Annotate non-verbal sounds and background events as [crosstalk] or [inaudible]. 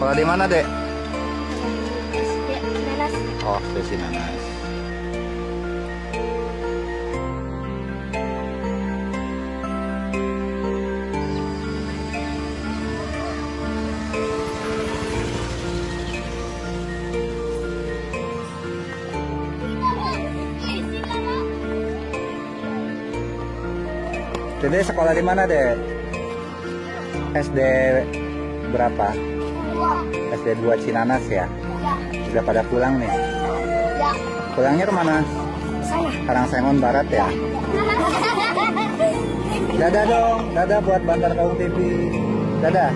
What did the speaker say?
Sekolah di mana, Dek? SD Nanas. Oh, di Sinanas. Dede sekolah di mana, Dek? SD berapa? SD 2 Cinanas ya? Ya, Sudah pada pulang nih. ya. Pulangnya ke mana? Sana. Karangsengon Barat ya? [laughs] Dadah dong, dadah buat Bantar Kaung TV. Dadah.